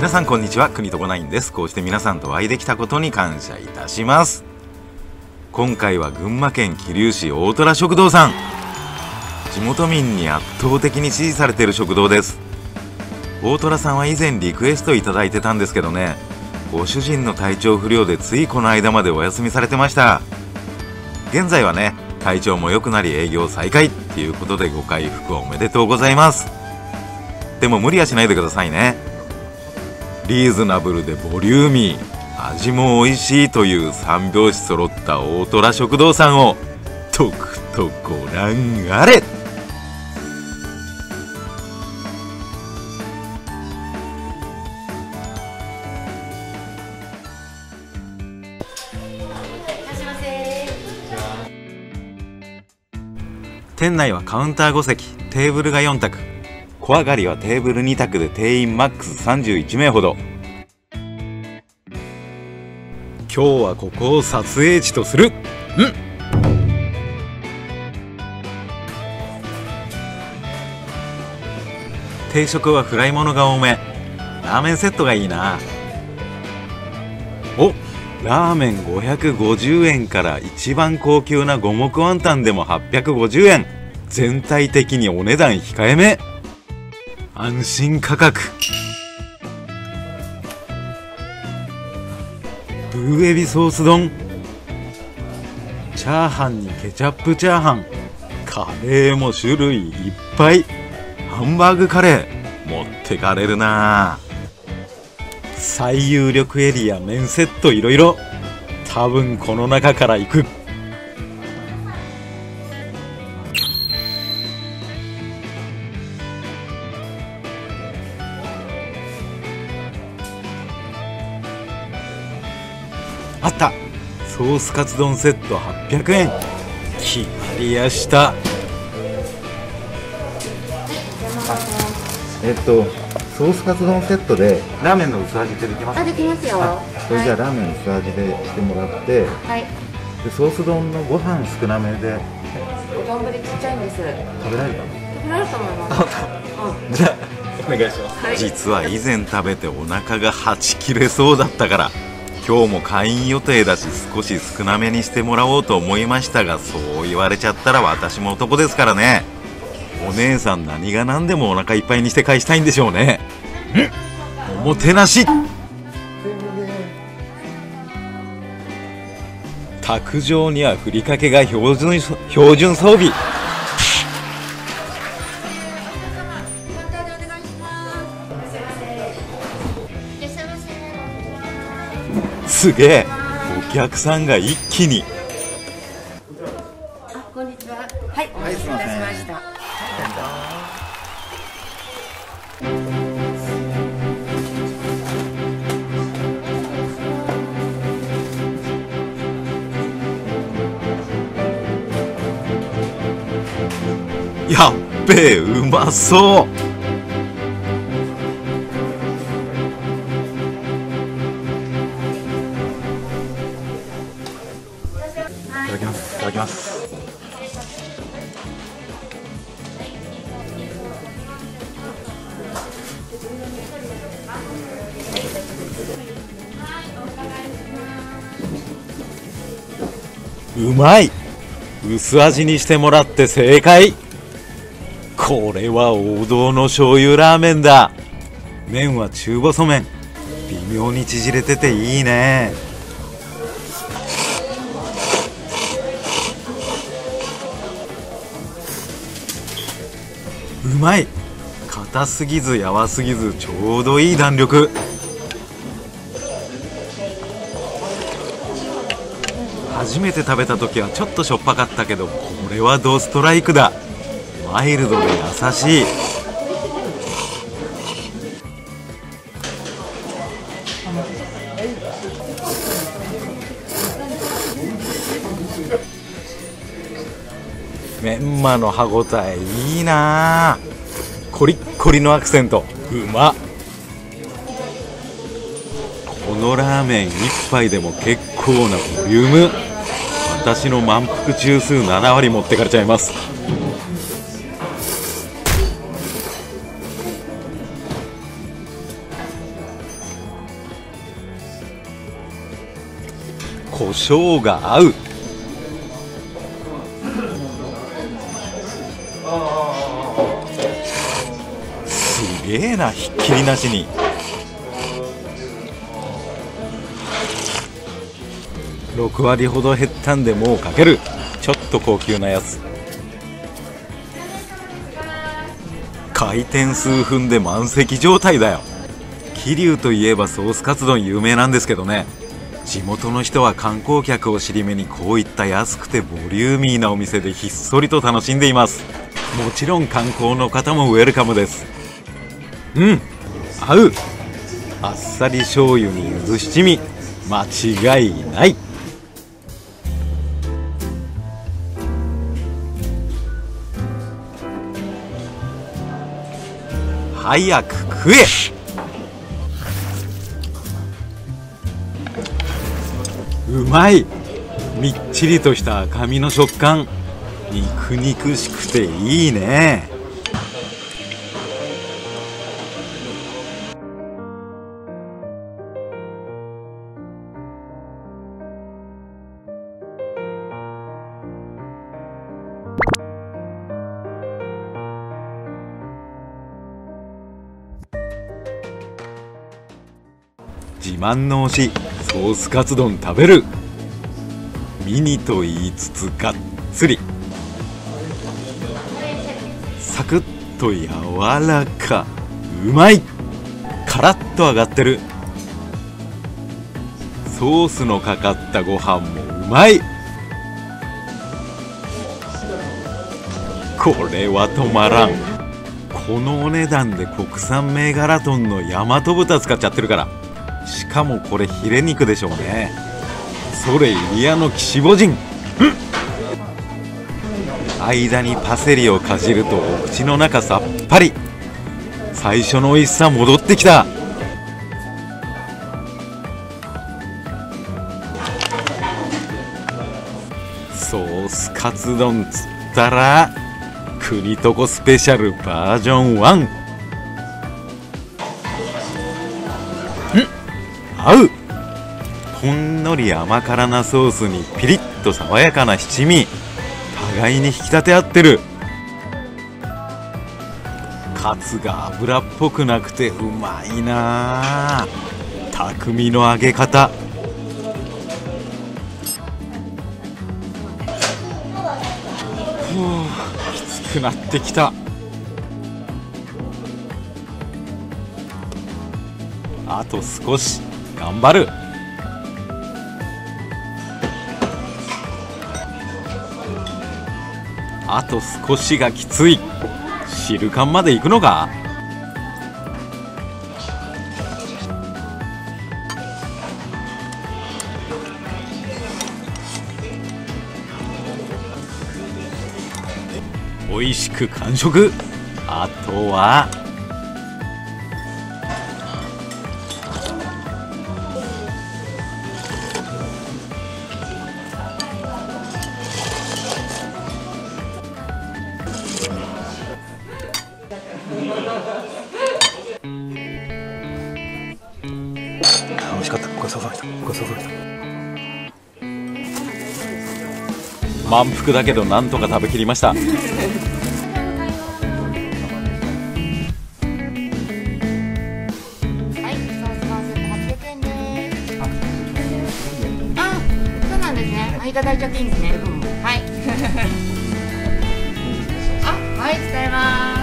皆さんこんにちは。国とこないんです。こうして皆さんとお会いできたことに感謝いたします。今回は群馬県桐生市大虎食堂さん。地元民に圧倒的に支持されている食堂です。大虎さんは以前リクエストいただいてたんですけどね。ご主人の体調不良でついこの間までお休みされてました。現在はね体調も良くなり営業再開っていうことでご回復おめでとうございます。でも無理はしないでくださいね。リーズナブルでボリューミー味も美味しいという3拍子揃った大虎食堂さんをとくとご覧あれ。店内はカウンター5席テーブルが4択。小上がりはテーブル2択で定員マックス31名ほど。今日はここを撮影地とする。ん。定食はフライものが多め。ラーメンセットがいいな。おラーメン550円から一番高級な五目ワンタンでも850円。全体的にお値段控えめ。安心価格。ブーエビソース丼。チャーハンにケチャップチャーハン。カレーも種類いっぱい。ハンバーグカレー持ってかれるな。最有力エリア麺セットいろいろ。多分この中から行く。ソースカツ丼セット800円。決まりやした。えっと、ソースカツ丼セットでラーメンの薄味ってできます？あ、できますよ。それじゃあラーメン薄味でしてもらって。はい。でソース丼のご飯少なめで。お丼ちっちゃいんです。食べられるかな食べられると思います。じゃあお願いします。はい。実は以前食べてお腹がはち切れそうだったから今日も会員予定だし少し少なめにしてもらおうと思いましたがそう言われちゃったら私も男ですからね。お姉さん何が何でもお腹いっぱいにして返したいんでしょうね。んおもてなし。卓上にはふりかけが標準標準装備。すげえお客さんが一気にあ、こんにちは。はい、お待たせいたしました。やっべえうまそううまい。薄味にしてもらって正解。これは王道の醤油ラーメンだ。麺は中細麺。微妙に縮れてていいね。うまい。硬すぎず柔すぎずちょうどいい弾力。初めて食べた時はちょっとしょっぱかったけどこれはドストライクだ。マイルドで優しい。メンマの歯ごたえいいな。コリッコリのアクセント。うま。このラーメン1杯でも結構なボリューム。私の満腹中枢7割持ってかれちゃいます胡椒が合うすげえなひっきりなしに。6割ほど減ったんでもうかける。ちょっと高級なやつ。開店数分で満席状態だよ。桐生といえばソースカツ丼有名なんですけどね。地元の人は観光客を尻目にこういった安くてボリューミーなお店でひっそりと楽しんでいます。もちろん観光の方もウェルカムです。うん。合う。あっさり醤油に柚子七味。間違いない。早く食え。うまい。みっちりとした赤身の食感。肉肉しくていいね。自慢の推しソースカツ丼食べる。ミニと言いつつがっつり。サクッと柔らかうまい。カラッと揚がってる。ソースのかかったご飯もうまい。これは止まらん。このお値段で国産銘柄豚の大和豚使っちゃってるから。しかもこれヒレ肉でしょうね。それイリアの岸母人間にパセリをかじるとお口の中さっぱり。最初の美味しさ戻ってきた。ソースカツ丼つったら国とこスペシャルバージョン1合う。ほんのり甘辛なソースにピリッと爽やかな七味。互いに引き立て合ってる。カツが油っぽくなくてうまいな。匠の揚げ方。ふうきつくなってきた。あと少し。頑張る。あと少しがきつい。汁感まで行くのか。美味しく完食。あとはそうさまでしたごちそうさまでした満腹だけどなんとか食べきりましたいただいちゃっていいんですね。はい。あ、はい、使います。